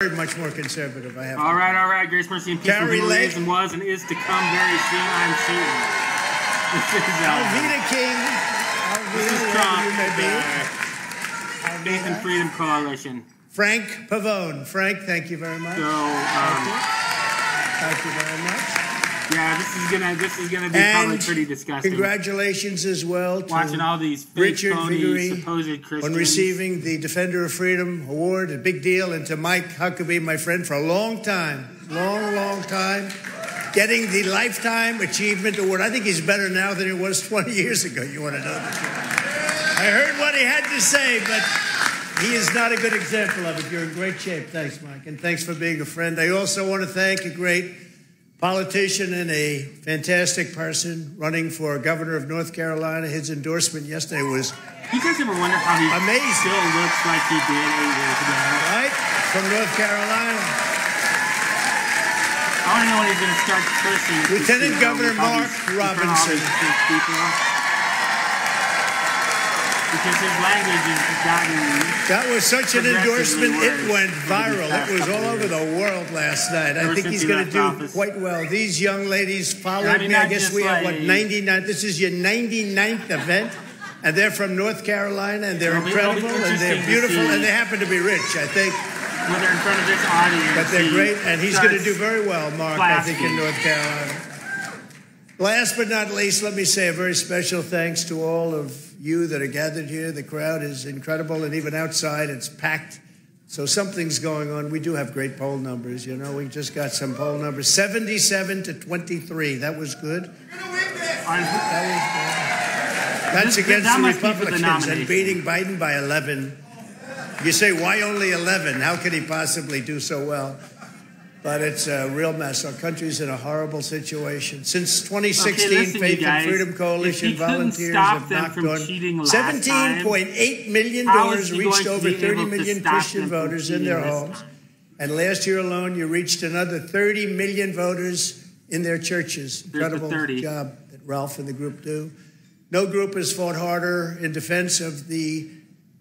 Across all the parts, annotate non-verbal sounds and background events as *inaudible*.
very much more conservative. I have. All right, all right. Grace, mercy, and peace Kari Lake. was and is to come very soon. I'm Satan. This is uh, Alveda King. this is Alveda, Trump. wherever you may be. uh, Faith and Freedom Coalition. Frank Pavone. Frank, thank you very much. So um, Thank you very much. Yeah, this is gonna this is gonna be probably pretty disgusting. congratulations as well to Watching all these Richard phony, supposed Christians. on receiving the Defender of Freedom Award, a big deal, and to Mike Huckabee, my friend, for a long time, long, long time, getting the Lifetime Achievement Award. I think he's better now than he was *laughs* 20 years ago. You want to know truth? I heard what he had to say, but he is not a good example of it. You're in great shape. Thanks, Mike, and thanks for being a friend. I also want to thank a great politician and a fantastic person running for governor of North Carolina. His endorsement yesterday was You guys ever wonder how he Amazing. still looks like he did eight years ago? right from North Carolina. I want to know when he's going to start cursing. Lieutenant Governor Mark these- in front of all Robinson. Because his language has gotten. That was such an endorsement. It went viral. It was all over the world last night. I think he's going to do office. quite well. These young ladies followed I mean, me. I guess we have what like- 99. This is your 99th event, and they're from North Carolina, and they're It'll be- it'll be incredible, and they're beautiful, and they happen to be rich. I think, When they're in front of this audience. but they're great, and he's going to do very well, Mark. I think in. North Carolina. Last but not least, let me say a very special thanks to all of you that are gathered here. The crowd is incredible, and even outside, it's packed. So something's going on. We do have great poll numbers. You know, we just got some poll numbers 77 to 23. That was good. On- That was good. That's against that the must be the Republicans and beating Biden by 11. You say, why only 11? How could he possibly do so well? But it's a real mess. Our country's in a horrible situation. Since 2016, Okay, listen, Faith you and. Freedom Coalition volunteers have knocked on cheating last time, $17.8 million he reached over be 30 able to million Christian voters in their homes. time? And last year alone, you reached another 30 million voters in their churches. Incredible 30. job that Ralph and the group do. No group has fought harder in defense of the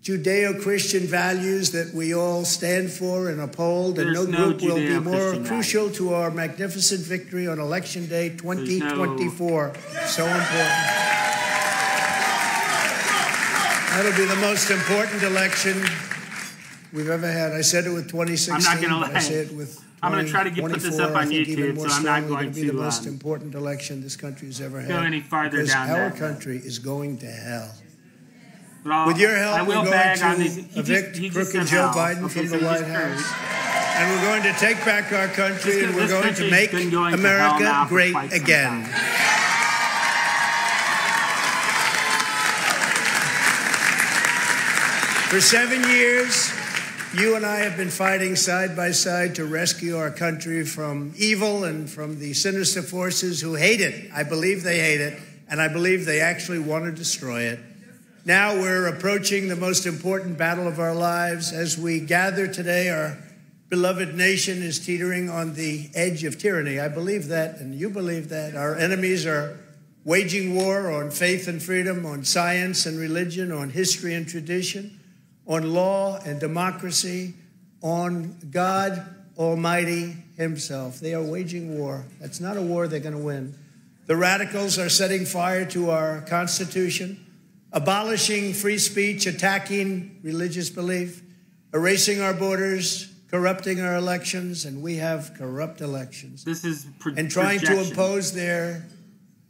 Judeo Christian values that we all stand for and uphold, and no no group will be more crucial to our magnificent victory on Election Day 2024. So important. That'll be the most important election we've ever had. I said it with 2016. I'm not but I lie. it with I'm gonna try to get- put this up on I YouTube, so I'm not going gonna be the most um, important election this country has ever had. go any farther down our country is going to hell. With your I help, will we're going to these. Evict just crooked Joe. Biden okay, from so the White House. And we're going to take back our country This- and we're going to make going America for great again. For seven years, you and I have been fighting side by side to rescue our country from evil and from the sinister forces who hate it. I believe they hate it, and I believe they actually want to destroy it. Now we're approaching the most important battle of our lives. As we gather today, our beloved nation is teetering on the edge of tyranny. I believe that, and you believe that. Our enemies are waging war on faith and freedom, on science and religion, on history and tradition on law and democracy, on God Almighty Himself. They are waging war. That's not a war they're going to win. The radicals are setting fire to our Constitution, abolishing free speech, attacking religious belief, erasing our borders, corrupting our elections, and we have corrupt elections, This is pro- and trying to impose their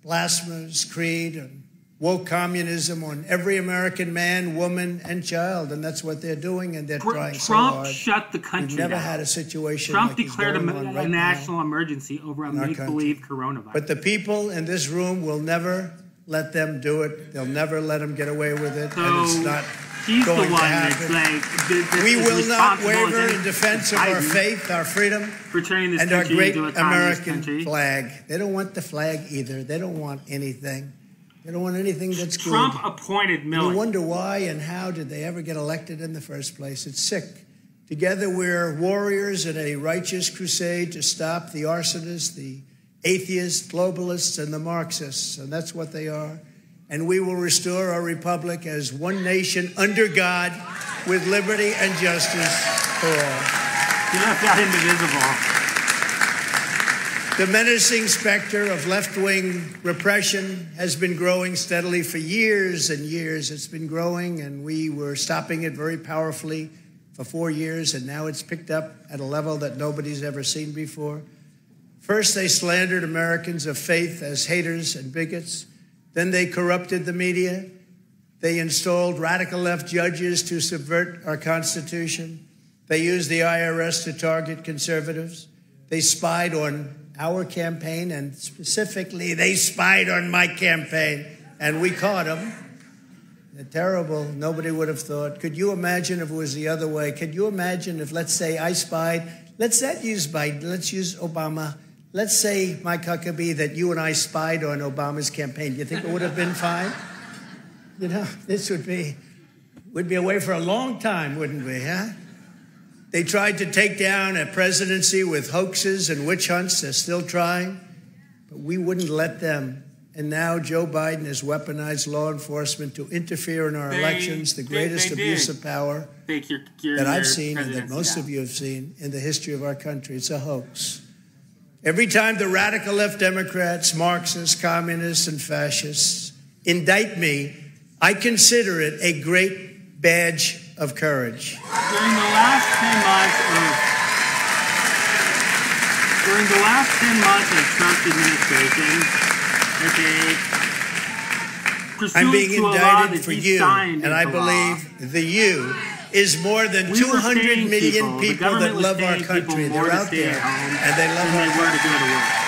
blasphemous creed and woke communism on every American man, woman, and child, and that's what they're doing, and they're Tr- trying so Trump hard. shut the country We've never down. had a situation Trump like declared a, going on a right national emergency over a make-believe coronavirus. But the people in this room will never let them do it. They'll never let them get away with it, and it's not he's the one to that's like th- this we will not waver in defense of our faith, our freedom, for turning this and our great into a communist American country. flag. They don't want the flag either. They don't want anything. They don't want anything that's good. Trump appointed You Miller. wonder why and how did they ever get elected in the first place? It's sick. Together, we're warriors in a righteous crusade to stop the arsonists, the atheists, globalists, and the Marxists, and that's what they are. And we will restore our republic as one nation under God with liberty and justice for all. He left out indivisible. The menacing specter of left wing repression has been growing steadily for years and years. It's been growing, and we were stopping it very powerfully for four years, and now it's picked up at a level that nobody's ever seen before. First, they slandered Americans of faith as haters and bigots. Then they corrupted the media. They installed radical left judges to subvert our Constitution. They used the IRS to target conservatives. They spied on our campaign, and specifically, they spied on my campaign, and we caught them. They're terrible. Nobody would have thought. Could you imagine if it was the other way? Could you imagine if, let's say, I spied? Let's not use Biden. Let's use Obama. Let's say, Mike Huckabee, that you and I spied on Obama's campaign. Do you think it would have been fine? *laughs* You know, this would be, we'd be away for a long time, wouldn't we? Huh? They tried to take down a presidency with hoaxes and witch hunts. They're still trying, but we wouldn't let them. And now Joe Biden has weaponized law enforcement to interfere in our They- elections, the greatest they abuse did. of power Take your, your, that I've seen and that most down. of you have seen in the history of our country. It's a hoax. Every time the radical left Democrats, Marxists, communists, and fascists indict me, I consider it a great badge of courage. During the last 10 months of during the last 10 months of Trump's administration, okay, I'm being to a law indicted for you, and I into law, believe the you is more than we were 200 paying million people, people, that love our country. They're out there, and they love our country. go to work.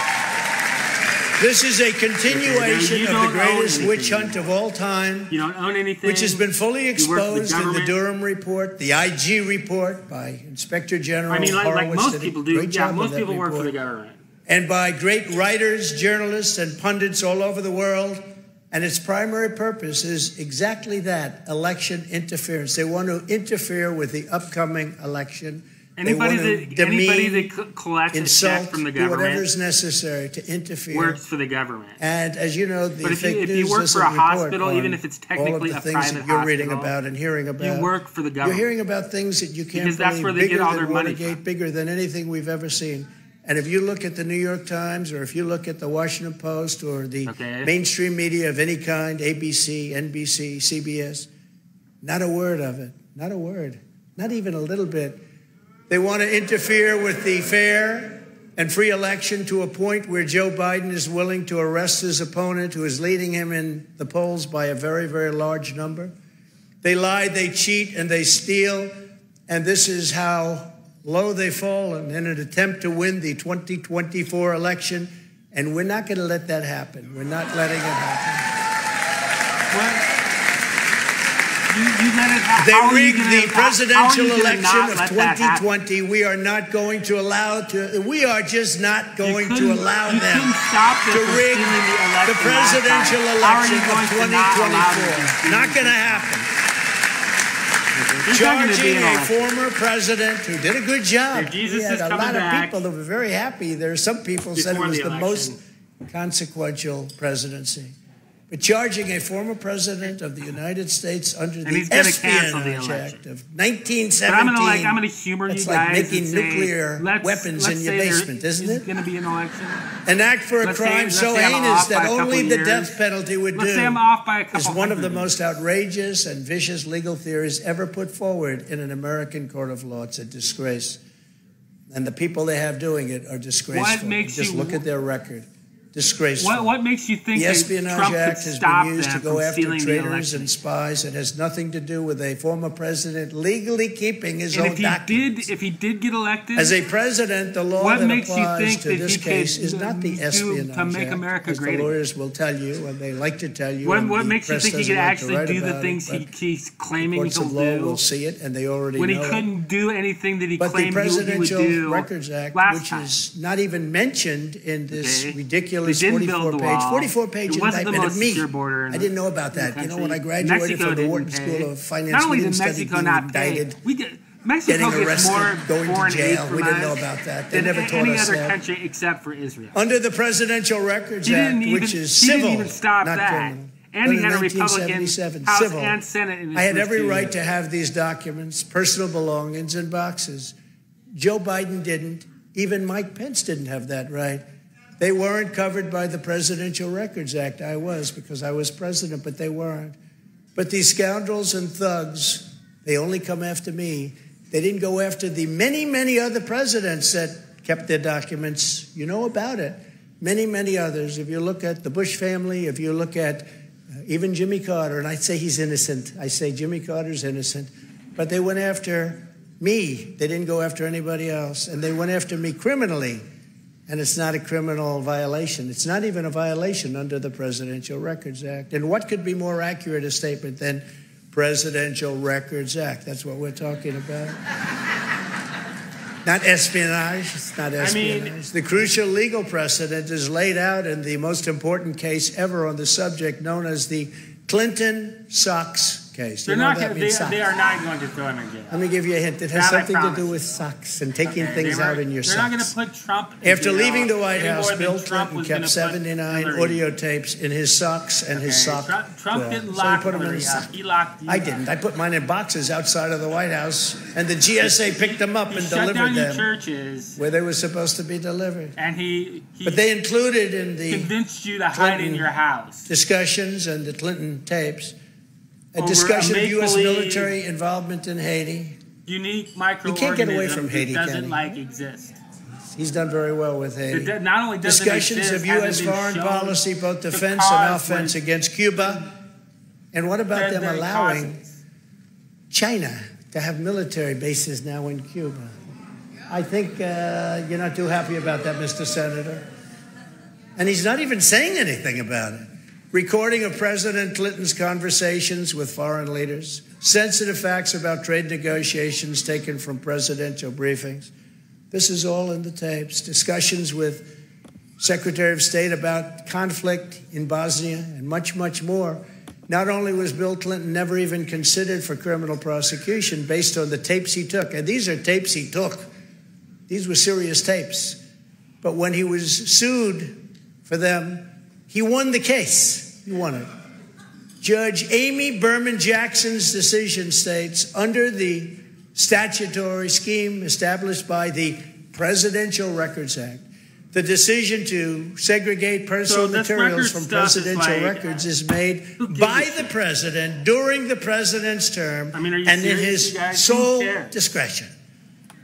This is a continuation you of the greatest witch hunt of all time. You don't own anything. which has been fully for the exposed in the. Durham report, the IG report by Inspector General I mean, like, like most people do. Yeah, most people work for the government. and by great writers, journalists, and pundits all over the world. And its primary purpose is exactly that: election interference. They want to interfere with the upcoming election. Anybody that to anybody demean, that co- collects a check from the do whatever government is necessary to interfere. works for the government. And as you know, the But if you- if you news work for a hospital, even if it's all of technically the a things private that you're reading about and hearing about. You work for the government. You're hearing about things that you can't Because that's where they get all their money from. bigger than anything we've ever seen. And if you look at the New York Times or if you look at the Washington Post or the Okay. mainstream media of any kind, ABC, NBC, CBS, not a word of it. Not a word. Not even a little bit. They want to interfere with the fair and free election to a point where Joe Biden is willing to arrest his opponent who is leading him in the polls by a very, very large number. They lie, they cheat, and they steal. And this is how low they've fallen in an attempt to win the 2024 election. And we're not going to let that happen. We're not letting it happen. What? You, you it They how are you rigged the presidential election of let that happen? 2020. We are not going to allow to. We are just not going to allow them to rig the the presidential time. How are you election of to not allow them to 2024. Not going to happen. There's not gonna be Charging a former president who did a good job. If Jesus we had is a coming lot back of people that were very happy. There are some people said it was the the most consequential presidency. But charging a former president of the United States under the gonna the Espionage election. Act of But 1917. I'm gonna like I'm gonna humor That's you like guys making and say, nuclear let's- weapons let's in your basement, isn't is it? going to be an election. An act for a Let's crime let's so heinous that only the years. death penalty would Let's do say I'm off by a couple is one of the most outrageous and vicious legal theories ever put forward in an American court of law. It's a disgrace. And the people they have doing it are disgraceful. makes Just you- look at their record. Disgraceful. What what makes you think The that Espionage Trump Act could has been used to go after the traitors and spies. It has nothing to do with a former president legally keeping his And own if he documents. did, if he did get elected, As a president, the law What that makes you applies think to that this case is not the do Espionage to make Act, America as great the lawyers will tell you, and they like to tell you. what, what makes you think he could actually do the things it, he, but he's claiming he'll of law do will see it, and they already when he it. couldn't do anything that he But the claimed he, would Presidential Records Act, which time? is not even mentioned in this ridiculous Didn't build 44 the page, wall. 44 page It wasn't the indictment most of me. secure border in I didn't know about that. You know, when I graduated Mexico from the Wharton pay. School of Finance, Not only we did didn't study Mexico being not pay, indicted, we get Mexico getting arrested, more going to jail. We didn't know about that. They never taught any us other that. country except for Israel. Under the Presidential Records Act, even, which is civil, didn't even stop not that. criminal. And he in had a Republican 1977, House civil. and Senate I had every right to have these documents, personal belongings, in boxes. Joe Biden didn't. Even Mike Pence didn't have that right. They weren't covered by the Presidential Records Act. I was because I was president, but they weren't. But these scoundrels and thugs, they only come after me. They didn't go after the many, many other presidents that kept their documents. You know about it. Many, many others. If you look at the Bush family, if you look at uh, even Jimmy Carter, and I say he's innocent, I say Jimmy Carter's innocent, but they went after me. They didn't go after anybody else. And they went after me criminally and it's not a criminal violation. It's not even a violation under the Presidential Records Act. And what could be more accurate a statement than Presidential Records Act? That's what we're talking about. not espionage. It's not espionage. I mean, the crucial legal precedent is laid out in the most important case ever on the subject, known as the Clinton Socks case. They're not gonna, they, they, are not going to throw him in jail. Let me give you a hint. It has that something to do with socks and taking okay, things were, out in your they're socks. They're not going to put Trump. After leaving the White House, Bill Clinton kept 79 audio tapes in his socks and okay. his sock. Trump, Trump didn't so lock he put them in his sock. He locked. I didn't. I put mine in boxes outside of the White House, and the GSA picked them up and delivered them churches where they were supposed to be delivered. And he, he but they included in the convinced you to hide in your house discussions and the Clinton tapes a discussion a of U.S. military involvement in Haiti. Unique microorganism you can't get away from Haiti, doesn't Kenny. like exist. He's done very well with Haiti. It not only discussions exist, of U.S. foreign policy, both defense and offense, against Cuba. And what about them allowing causes. China to have military bases now in Cuba? I think uh, you're not too happy about that, Mr. Senator. And he's not even saying anything about it recording of President Clinton's conversations with foreign leaders, sensitive facts about trade negotiations taken from presidential briefings. This is all in the tapes. Discussions with Secretary of State about conflict in Bosnia and much, much more. Not only was Bill Clinton never even considered for criminal prosecution based on the tapes he took, and these are tapes he took, these were serious tapes. But when he was sued for them, he won the case. He won it. Judge Amy Berman Jackson's decision states under the statutory scheme established by the Presidential Records Act, the decision to segregate personal so materials from presidential like, records is uh, made by the president during the president's term I mean, and in his sole discretion.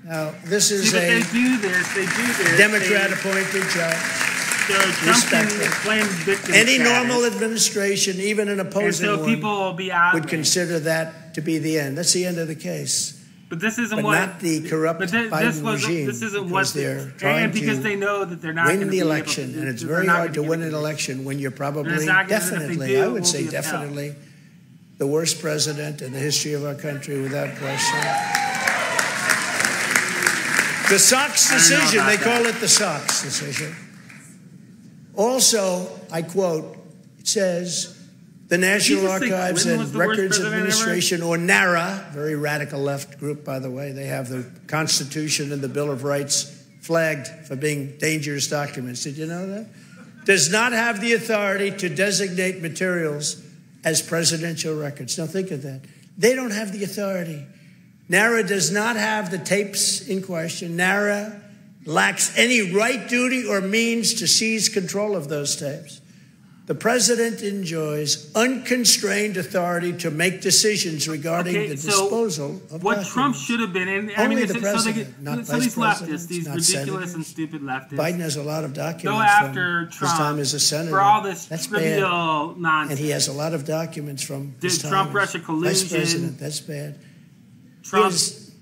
Now, this is See, a they do this, they do this, Democrat appointed judge victim Any normal administration, even an opposing so one, people will be would consider that to be the end. That's the end of the case. But this isn't but what. not the corrupt but this, Biden this regime. This isn't what they're trying because to they know that they're not win the election, to, and it's very hard to win an election when you're probably definitely, do, I would say definitely, the worst president in the history of our country, without question. The Socks decision, they that. call it the Socks decision. Also, I quote, it says, the National Archives and Records Administration, or NARA, very radical left group, by the way, they have the Constitution and the Bill of Rights flagged for being dangerous documents. Did you know that? Does not have the authority to designate materials as presidential records. Now think of that. They don't have the authority. NARA does not have the tapes in question. NARA lacks any right, duty, or means to seize control of those tapes. The president enjoys unconstrained authority to make decisions regarding okay, the so disposal of what documents. Trump should have been. And, Only I mean, the president, so, not so these leftists, these ridiculous senators. and stupid leftists. Biden has a lot of documents. Go after from Trump his time as a senator. for all this That's trivial bad. nonsense. And he has a lot of documents from Did his time Trump Russia collusion? Vice president. That's bad. Trump.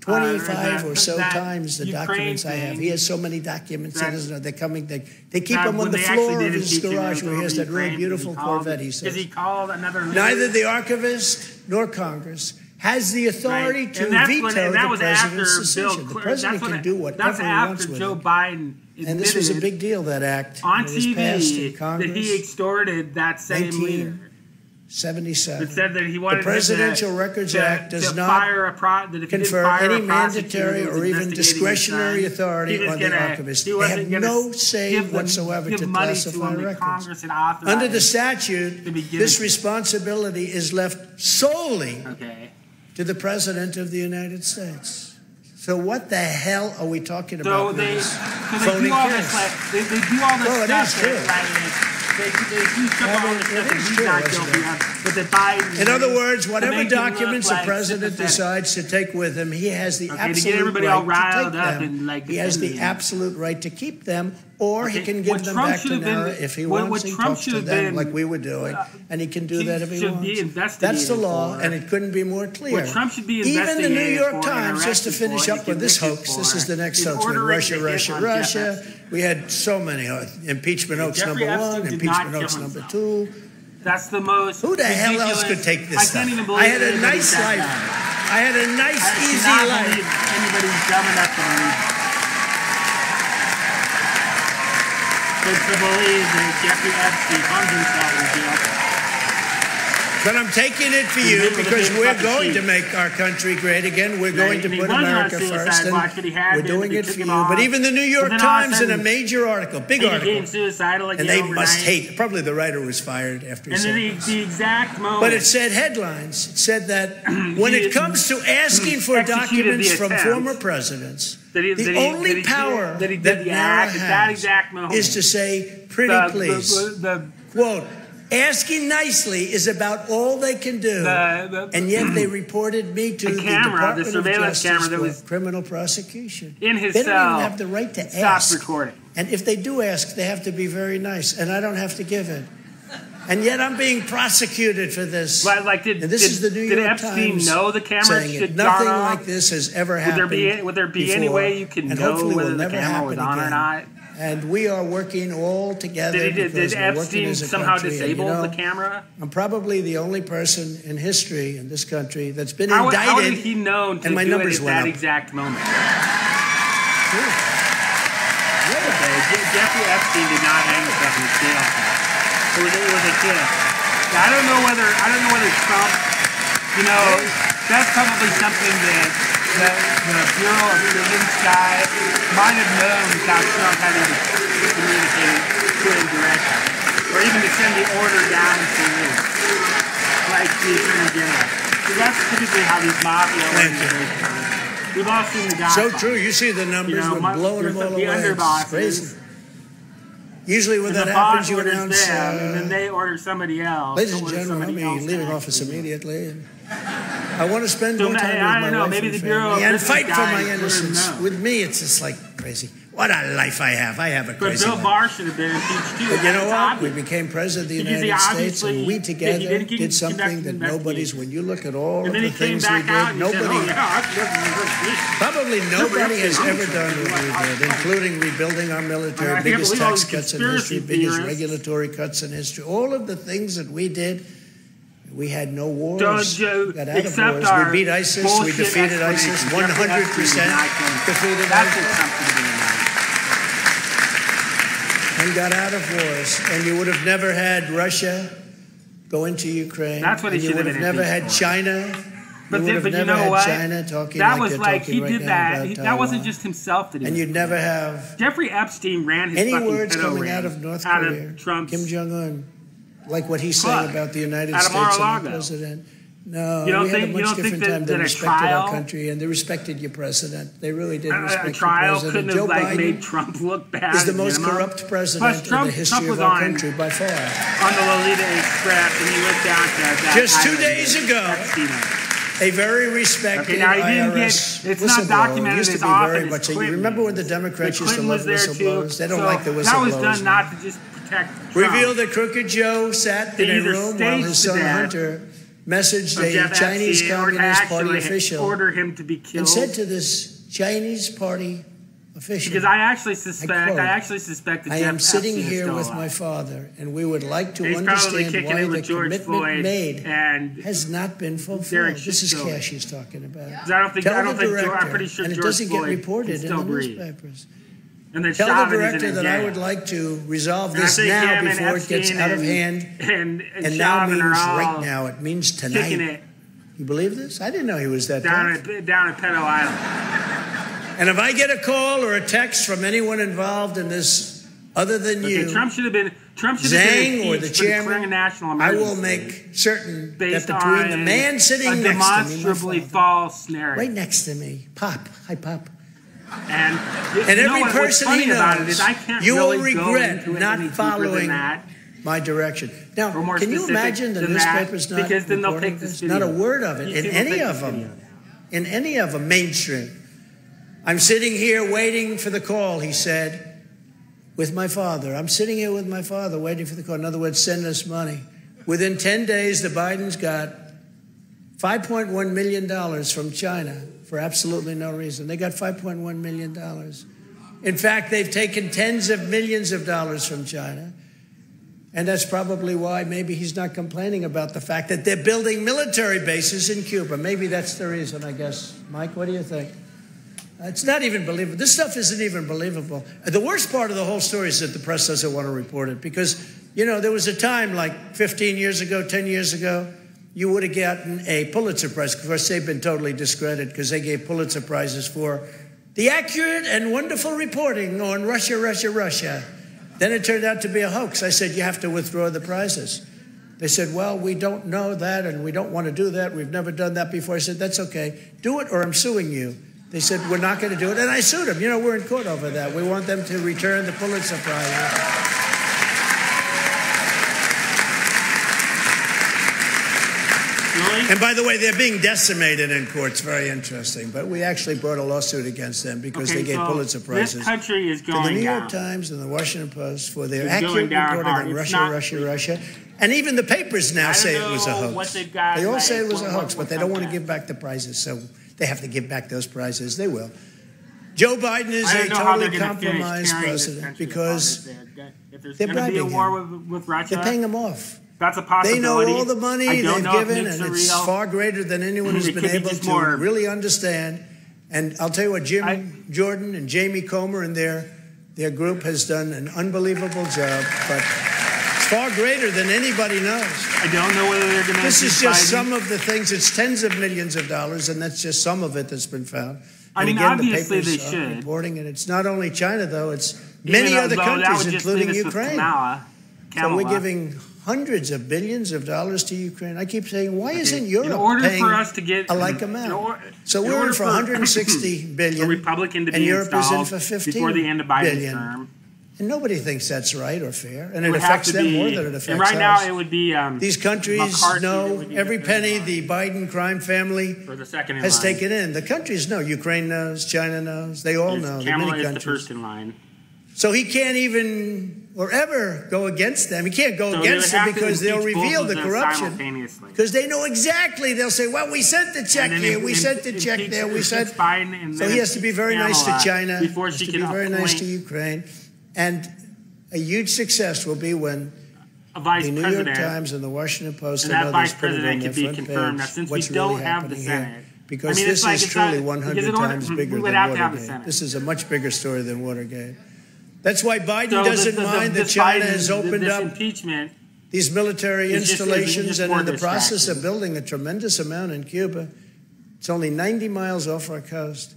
25 uh, or so times the Ukraine documents I have. He has so many documents. That, he doesn't know. They're coming. They, they keep that them on the floor of his garage where he has that really beautiful Corvette, he says. Is he called another leader? Neither the archivist nor Congress has the authority Right. to veto when- the president's decision. Bill the president can do whatever he wants with Joe it. Biden And this was a big deal, that act. on was passed in TV Congress. that he extorted that same 19 leader. 77. It said that he wanted The Presidential to, Records to, Act does to not fire a pro, that if he confer any mandatory or even discretionary authority on gonna- the archivist. They have no say them- whatsoever to classify records. Under the statute, this responsibility is left solely Okay. to the President of the United States. So what the hell are we talking So about? they, so they phony do all this, like, they, they do all this Well, stuff. is that, true. like, In other words, whatever documents the president decides to take with him, he has the Okay, absolute right to take them. like, he has the absolute right to keep them, or he can give what them Trump back to Nara if he what- wants. what he Trump talks to them been, like we were doing, uh, and he can do that if he wants. That's the law, for. and it couldn't be more clear. What Trump should be Even the New York Times, just to finish up with this hoax, this is the next hoax Russia, Russia, Russia. We had so many uh, impeachment hoax number one, impeachment hoax number two. That's the most. Who the hell else could take this I stuff? can't even believe I had a nice life. that. I had a nice, I easy life. anybody's dumb enough to. To, to believe that Jeffrey Epstein hung himself in jail. But I'm taking it for you in with a because we're going to make our country great again. We're going to put America first, watch, but he and we're doing it for you. But even the New York then all of a Times in a major article, big article, and they must hate. Probably the writer was fired after he And said the, exact moment. But it said headlines. It said that *clears throat* when it comes to asking for documents from former presidents, That he- the that he- only that he did- power that he did that the act at that exact moment. is to say, "Pretty the, please." The, the, Quote, asking nicely is about all they can do. and yet they *clears throat* reported me to The camera, the Department surveillance of Justice camera that for was criminal prosecution. in his they don't cell even have the right to stopped ask. recording. And if they do ask, they have to be very nice, and I don't have to give it. And yet I'm being prosecuted for this. Like, like did, and this did, is the New did York Epstein Times know the camera should. Nothing like this has ever Would happened. there be would there be any way you can and know hopefully whether will the never camera was happen on or again. not? And we are working all together. Did, did, did Epstein somehow country, and, you disable know, the camera? I'm probably the only person in history in this country that's been How, indicted. how did he know to and my do it at that up. exact moment? Okay, Jeffrey Epstein did not hang himself in his jail cell. It was, it was a. I don't know whether I don't know whether Trump, you know, that's probably something that the, the Bureau of Prisons guy might have known without Trump having to communicate to him directly, or even to send the order down to you, like the Attorney General. 'Cause that's typically how these mafia organizations. We've all seen the guy. So true. You see the numbers. You know, We're blowing them all the away. It's underbosses. Usually when that the happens, you announce, them, and then uh, they order somebody else. ladies and gentlemen, I'll somebody be else to leaving office immediately. I want to spend So more time with I my know, wife maybe and the family and fight for my innocence. With me, it's just like crazy. What a life I have. I have a But Bill life. Barr should have been impeached too. But you know what? obvious. We became president of the United States, and we together didn't did something that nobody's. When you look at all of the things we did, he said, nobody, oh, yeah, I've done an investigation. probably nobody has ever done what we did, including rebuilding our military, biggest tax cuts in history, biggest theorists. regulatory cuts in history. All of the things that we did. We had no wars. We got out of except wars. our We beat ISIS. We defeated ISIS. explanation. One Jeffrey hundred Epstein percent did not kill himself. defeated That's ISIS. just something to be announced. And got out of wars. And you would have never had Russia go into Ukraine. That's what he should would have never had. China. But, you then, but you know what? That was like he right did that. He- that wasn't just himself that he And you'd never have Jeffrey Epstein ran his any fucking words coming ring out of North out Korea, of Trump's. Kim Jong Un, like what he's saying about the United States and the president. No, You don't we had think- a you much think different that- time. They that a respected trial- our country and they respected your president. They really did a, respect a trial your president. couldn't Joe have like Biden made Trump look bad. is the most minimum. corrupt president Plus, Trump, in the history Trump of our on, country by far. on the Lolita Express and he looked down to that. Just two days ago, A very respected Okay, now he didn't IRS get- it's not documented used to be very much. You remember when the Democrats used to love whistleblowers? They don't so like the whistleblowers. That was done not to just protect Trump. Revealed that Crooked Joe sat in a room while his son Hunter messaged of a Chinese Communist Party official order him to be killed. and said to this Chinese Party official, because I actually suspect, I, quote, actually suspect that I Jeff am sitting Epstein here with alive. my father, and we would like to He's understand why the George commitment Floyd made and has not been fulfilled. Derek This is. Cash he's talking about. I don't think Tell I don't the think director, George, I'm pretty sure and it doesn't Floyd get reported in the breathe. newspapers. And that Tell the director that I would like to resolve this now and before it gets Epstein out of hand. and and, And now means right now. It means tonight. it You believe this? I didn't know he was that down at down at Pedo Island. And if I get a call or a text from anyone involved in this other than Okay, you, Trump should have been Trump should have been Zhang or the impeached for declaring a chairman, national I will make certain that between the man sitting next to me, demonstrably false narrative. right next to me, Pop, hi Pop, And, and know every what's person he knows, I can't you will really go regret not following my direction. Now, more can you imagine the than that, newspapers not because then they'll take this? Not a word of it in any of them. video. In any of them, mainstream. I'm sitting here waiting for the call, he said, with my father. I'm sitting here with my father waiting for the call. In other words, send us money. Within 10 days, the Bidens got $5.1 million from China for absolutely no reason. They got $5.1 million. In fact, they've taken tens of millions of dollars from China. And that's probably why maybe he's not complaining about the fact that they're building military bases in Cuba. Maybe that's the reason, I guess. Mike, what do you think? It's not even believable. This stuff isn't even believable. The worst part of the whole story is that the press doesn't want to report it because, you know, there was a time like 15 years ago, 10 years ago, you would have gotten a Pulitzer Prize. Of course, they've been totally discredited because they gave Pulitzer Prizes for the accurate and wonderful reporting on Russia, Russia, Russia. Then it turned out to be a hoax. I said, you have to withdraw the prizes. They said, well, we don't know that and we don't want to do that. We've never done that before. I said, that's okay. Do it or I'm suing you. They said, we're not going to do it. And I sued them. You know, we're in court over that. We want them to return the Pulitzer Prize. Really? And by the way, they're being decimated in courts. Very interesting. But we actually brought a lawsuit against them because Okay, they gave so Pulitzer Prizes This country is to the New down. York Times and the Washington Post for their It's accurate reporting hard. on It's Russia, not- Russia, Russia. And even the papers now say it was a hoax. they've got, they all like, say it was a hoax, what- but they don't want to give back the prizes, so they have to give back those prizes. They will. Joe Biden is a don't know how they're totally going compromised president because if, they're- if there's going to be a bribing war him. with, with Russia. they're paying him off. That's a possibility. They know all the money they've given, and it's real- far greater than anyone has been be able to more- really understand. And I'll tell you what, Jim I- Jordan and Jamie Comer and their their group has done an unbelievable job, but it's far greater than anybody knows. I don't know whether they're going to. This is just some of the things. It's tens of millions of dollars, and that's just some of it that's been found. I And mean, again, obviously the papers they are should. reporting and It's not only China, though. It's many Even other though that countries, including leave us with Ukraine. Kamala, So we're giving hundreds of billions of dollars to Ukraine. I keep saying, why isn't Europe in order paying for us to get a like in amount? or- so in we're in for 160 *laughs* billion, Republican to and be Europe is in for 15 before the end of Biden's billion. term. and nobody thinks that's right or fair, and It it, affects them be. more than it affects us. and right us. now, it would be um, These countries McCarthy know every the- penny the Biden crime family for the second has line. taken in. The countries know. Ukraine knows. China knows. They all Is know. The many is the first in line. So he can't even or ever go against them. He can't go So against them because they'll reveal the corruption. Because they know exactly. They'll say, well, we sent the check here, we sent the check there, we sent. Biden and So he has to be very nice to China, before has she to can be very nice to Ukraine. And a huge success will be when a vice the New president. York Times and the Washington Post And and, that others vice put it on president their front confirmed. page. Now, since we what's don't really have the Senate. Because I mean, this like- is it's not- truly 100 times bigger than have have the Watergate. This is a much bigger story than Watergate. That's why Biden So doesn't the- mind that China Biden- has opened up impeachment. these military It's just- installations just and in the process of building a tremendous amount in Cuba. It's only 90 miles off our coast.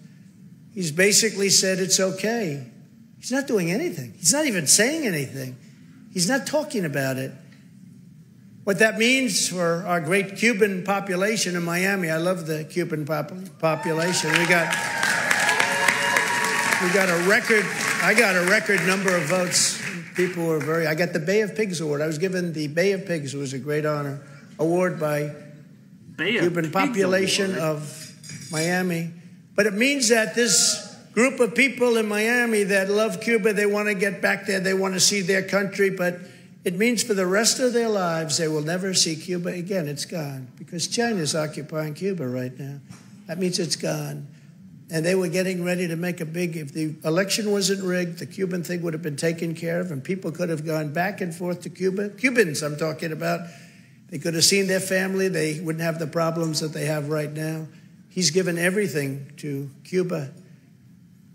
He's basically said it's okay. He's not doing anything. He's not even saying anything. He's not talking about it. What that means for our great Cuban population in Miami, I love the Cuban pop- population. We got we got a record. I got a record number of votes. People were very. I got the Bay of Pigs award. I was given the Bay of Pigs. It was a great honor award by Bay Cuban Pigs population Award. of Miami. But it means that this group of people in Miami that love Cuba, they want to get back there, they want to see their country, but it means for the rest of their lives they will never see Cuba again. It's gone because China is occupying Cuba right now. That means it's gone. And they were getting ready to make a big, if the election wasn't rigged, the Cuban thing would have been taken care of and people could have gone back and forth to Cuba. Cubans, I'm talking about. They could have seen their family. They wouldn't have the problems that they have right now. He's given everything to Cuba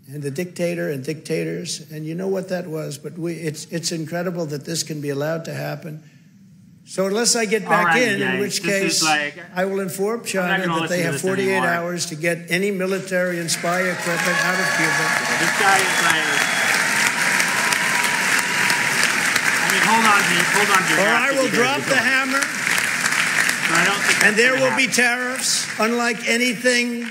and the dictator and dictators. And you know what that was. But we, it's, it's incredible that this can be allowed to happen. So unless I get back right, in, guys, in which case like- I will inform China that they have 48 anymore. hours to get any military and spy equipment out of Cuba. This guy is like. mean, hold on to hold on to your or I will drop the hammer, I think and there will be tariffs unlike anything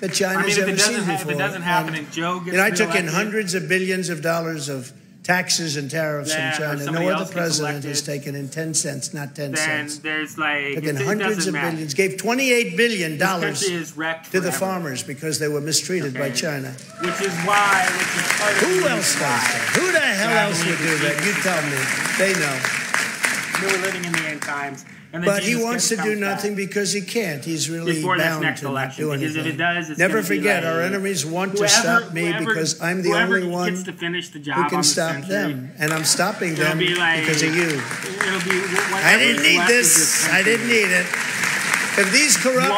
that I China's mean, if ever seen doesn't, ha- if before. it doesn't happen And, and Joe gets know, I took in hundreds of billions of dollars of taxes and tariffs from China. No other president has taken in 10 cents, not 10 then cents. there's like Took it, in it hundreds of matter. billions, gave $28 billion country to the farmers because they were mistreated by China. which is why, which is part Who reason else does that? Who the hell I else would do that? You tell me. They know. We're living in the times, and But he wants to do back. nothing because he can't. He's really Before bound next to not election, do because if it does, Never forget, like our enemies want to stop me whoever- because I'm the only one gets to finish the job who can stop them. And I'm stopping them be like because of you. It'll be. I didn't need this. I didn't need it. If these corrupt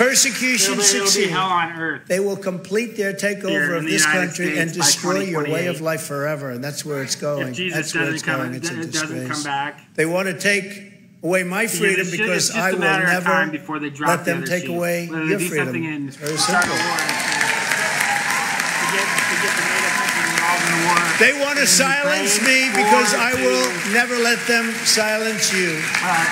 Won't, persecutions it'll, be, it'll be succeed, hell on earth. they will complete their takeover of this United country and States by destroy your way of life forever. And that's where it's going. If Jesus that's where doesn't it's come, going. It's a doesn't come disgrace. back, They want to take away my freedom it's because just I will matter of time never before they drop let them other take sheep. away Whether your they freedom. in very simple. war, to get, to get the native countries involved in a war. They want to silence me because I to, will never let them silence you. uh,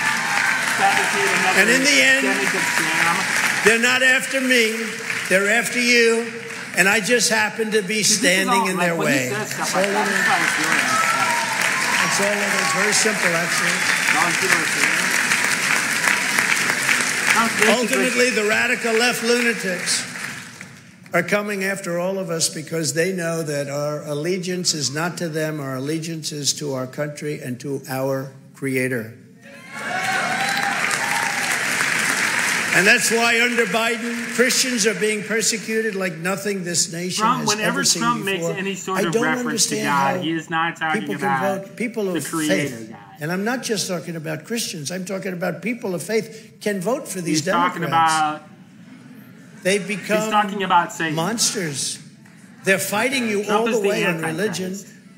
And in the end-. They're not after me, they're after you. And I just happen to be standing in their way. That's all it is. it's like really upset. That's all it is. Very simple, actually. Don Peterson. Trump's basically- Ultimately, the radical left lunatics are coming after all of us because they know that our allegiance is not to them, our allegiance is to our country and to our Creator. And that's why under Biden, Christians are being persecuted like nothing this nation Trump, has whenever ever seen Trump makes before. any sort I of don't reference to understand God, he is not talking people about can vote. People the of Creator faith, God. and I'm not just talking about Christians. I'm talking about people of faith can vote for these He's talking Democrats. about They've he's become talking about Satan. monsters. They're fighting you Trump all the the way on religion.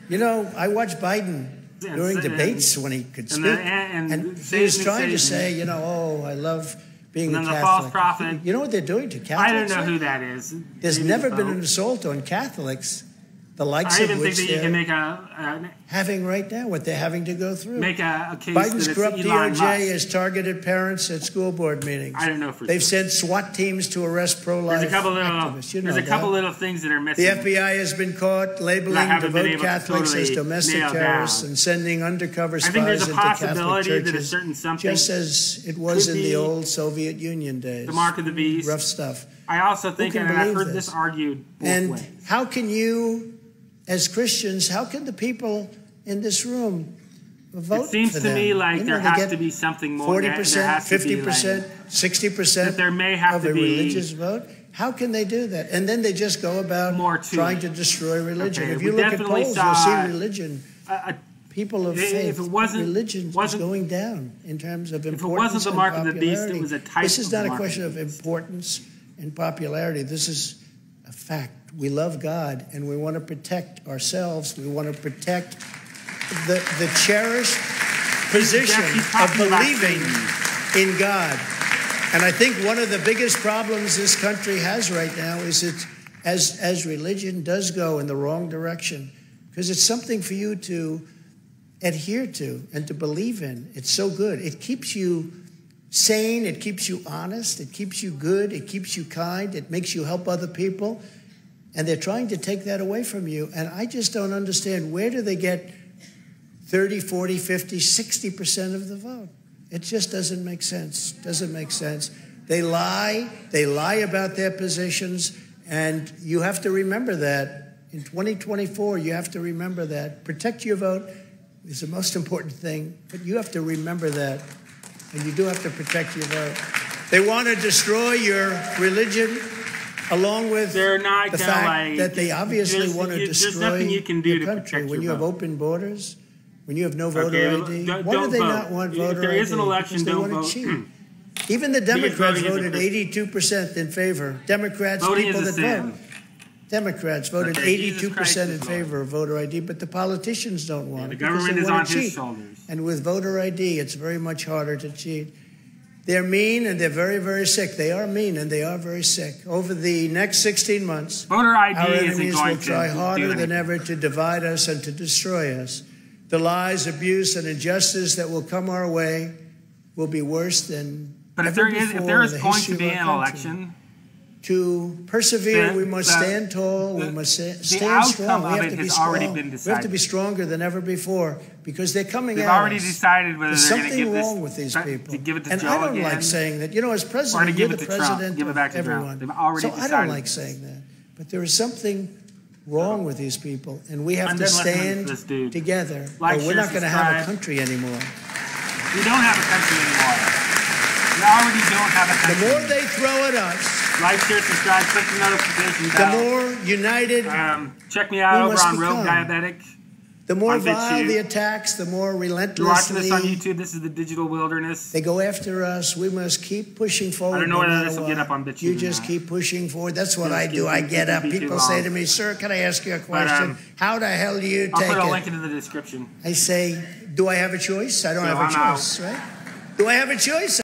You know, I watched Biden during Satan- debates when he could speak, and- and and he was Satan- trying to say, you know, oh, I love being And a Catholic. false prophet. You know what they're doing to Catholics? I don't know who that is. There's Maybe never been an assault on Catholics, the likes I of even think that you can make a, a having right now, what they're having to go through. make a, a case Biden's that corrupt DOJ has targeted parents at school board meetings. I don't know for They've sure. sent SWAT teams to arrest pro-life There's a couple little. activists. You know there's a that. couple little things that are missing. The FBI has been caught labeling devout Catholics as domestic terrorists down. and sending undercover spies I think there's a into Catholic possibility that a certain something, just as it was in the old Soviet Union days. the mark of the beast. Rough stuff. I also think, and I've heard this? this, argued both And how can you, as Christians, how can the people in this room vote It seems to them? me like You know, there has to be something more. Forty percent, has to be, fifty percent, sixty that percent there may have of to a be religious vote. How can they do that? And then they just go about More to trying it. to destroy religion. Okay, if you look at polls, you'll see uh, religion. a- a People of If faith, it wasn't- religion is wasn't- going down in terms of it importance wasn't the mark of the beast, it was a type This is not a question of importance and popularity. This is a fact. We love God, and we want to protect ourselves. We want to protect the the cherished position of believing in God. And I think one of the biggest problems this country has right now is it as as religion does go in the wrong direction because it's something for you to adhere to and to believe in. It's so good. It keeps you sane, it keeps you honest, it keeps you good, it keeps you kind, it makes you help other people. And they're trying to take that away from you. And I just don't understand where do they get 30, 40, 50, 60% of the vote? It just doesn't make sense. Doesn't make sense. They lie, they lie about their positions, and you have to remember that. In 2024, you have to remember that. Protect your vote is the most important thing, but you have to remember that. And you do have to protect your vote. They want to destroy your religion along with They're not the fact like- that they obviously there's- want to you- there's destroy nothing you can do your to country. when you have open borders, when you have no voter Okay, ID, why do they vote. not want If voter there ID? is an election, they don't want vote. to cheat. Hmm. Even the Democrats voting is a voted 82% in favor. Democrats, Voting people that sin. vote. Democrats voted Okay, 82% in favor of voter ID, but the politicians don't want The it. because government they is want on to his cheat. shoulders. And with voter ID, it's very much harder to cheat. They're mean and they're very, very sick. They are mean and they are very sick. Over the next 16 months, Voter ID our enemies will try harder than ever to divide us and to destroy us. the lies, abuse, and injustice that will come our way will be worse than But if there is, if there is the going to be an country. election, To persevere, Then we must the- stand tall. the- we must stand strong. We have to be strong. We have to be stronger than ever before because they're coming they've already us. decided whether There's they're going to something give this wrong with these people. give it to and Joe I don't again, like saying that. You know, as president, give you're it the to Trump, give it of back to Trump. everyone. They've already so I don't like saying that. But there is something wrong with these people, and we have I'm to listening to stand together, Like, or we're not going to have a country anymore. We don't have a country anymore. We already don't have a country. The more they throw at us, like, share, subscribe, click the notification the more united, Um, check me out over on Rogue. Diabetic. the more vile the attacks, the more relentless. You're watching this on YouTube. This is the digital wilderness. they go after us. We must keep pushing forward. I don't know no whether this will what. get up on BitChute You just keep pushing forward. That's what I do. I get up. People say to me, "Sir, can I ask you a But, question? um, How the hell do you I'll take put a it?" link in the description. I say, "Do I have a choice? I don't have a I'm out. choice, right? Do I have a choice?